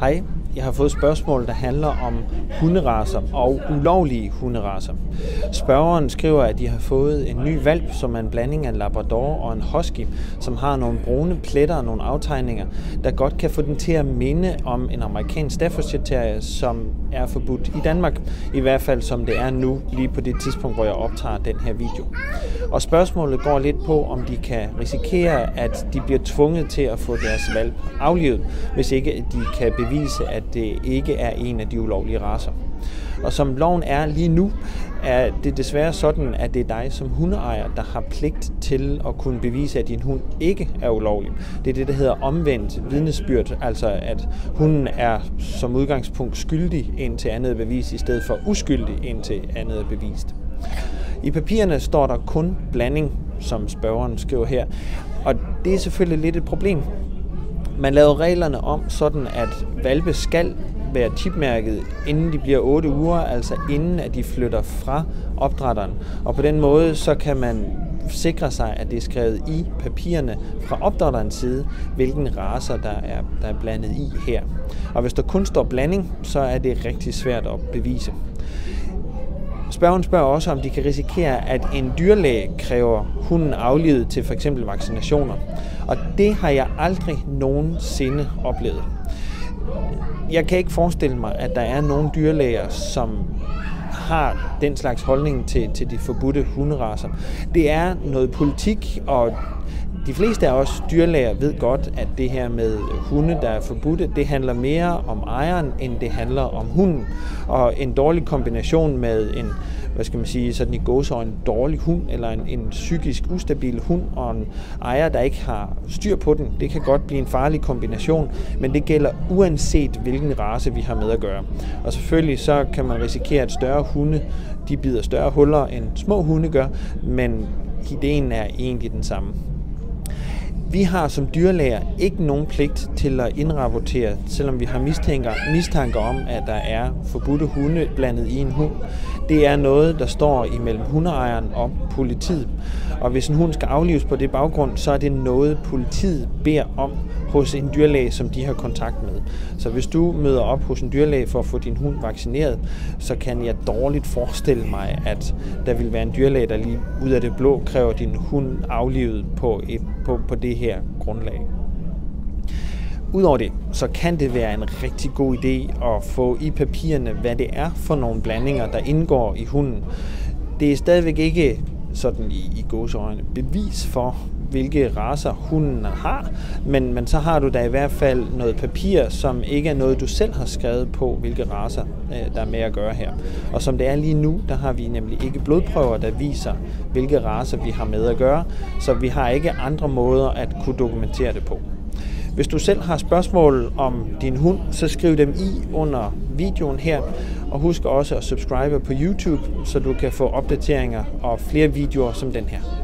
系 jeg har fået spørgsmål, der handler om hunderaser og ulovlige hunderaser. Spørgeren skriver, at de har fået en ny valp, som er en blanding af en Labrador og en Husky, som har nogle brune pletter og nogle aftegninger, der godt kan få den til at minde om en amerikansk Staffordshire Terrier, som er forbudt i Danmark. I hvert fald som det er nu, lige på det tidspunkt, hvor jeg optager den her video. Og spørgsmålet går lidt på, om de kan risikere, at de bliver tvunget til at få deres valp aflivet, hvis ikke de kan bevise, at det ikke er en af de ulovlige raser. Og som loven er lige nu, er det desværre sådan, at det er dig som hundeejer, der har pligt til at kunne bevise, at din hund ikke er ulovlig. Det er det, der hedder omvendt vidnesbyrd, altså at hunden er som udgangspunkt skyldig indtil andet bevis, i stedet for uskyldig indtil andet er bevist. I papirerne står der kun blanding, som spørgeren skriver her, og det er selvfølgelig lidt et problem, man lavede reglerne om sådan, at valpe skal være chipmærket, inden de bliver 8 uger, altså inden at de flytter fra opdrætteren. Og på den måde, så kan man sikre sig, at det er skrevet i papirerne fra opdrætterens side, hvilken raser der er, der er blandet i her. Og hvis der kun står blanding, så er det rigtig svært at bevise. Spørgen spørger også, om de kan risikere, at en dyrlæge kræver hunden aflivet til f.eks. vaccinationer. Og det har jeg aldrig nogensinde oplevet. Jeg kan ikke forestille mig, at der er nogen dyrlæger, som har den slags holdning til, til de forbudte hunderaser. Det er noget politik, og de fleste af os dyrlæger ved godt, at det her med hunde, der er forbudte, det handler mere om ejeren, end det handler om hunden. Og en dårlig kombination med en, hvad skal man sige, sådan i gåsøj, en dårlig hund, eller en, en psykisk ustabil hund, og en ejer, der ikke har styr på den, det kan godt blive en farlig kombination, men det gælder uanset hvilken race vi har med at gøre. Og selvfølgelig så kan man risikere, at større hunde, de bider større huller end små hunde gør, men ideen er egentlig den samme. Vi har som dyrlæger ikke nogen pligt til at indrapportere, selvom vi har mistanker, mistanker om, at der er forbudte hunde blandet i en hund. Det er noget, der står imellem hundeejeren og politiet. Og hvis en hund skal aflives på det baggrund, så er det noget, politiet beder om hos en dyrlæge, som de har kontakt med. Så hvis du møder op hos en dyrlæge for at få din hund vaccineret, så kan jeg dårligt forestille mig, at der vil være en dyrlæge, der lige ud af det blå kræver din hund aflivet på, et, på, på det her grundlag. Udover det, så kan det være en rigtig god idé at få i papirerne, hvad det er for nogle blandinger, der indgår i hunden. Det er stadigvæk ikke sådan i, i gåseøjne bevis for, hvilke raser hunden har, men, men så har du da i hvert fald noget papir, som ikke er noget, du selv har skrevet på, hvilke raser øh, der er med at gøre her. Og som det er lige nu, der har vi nemlig ikke blodprøver, der viser, hvilke raser vi har med at gøre, så vi har ikke andre måder at kunne dokumentere det på. Hvis du selv har spørgsmål om din hund, så skriv dem i under videoen her. Og husk også at subscribe på YouTube, så du kan få opdateringer og flere videoer som den her.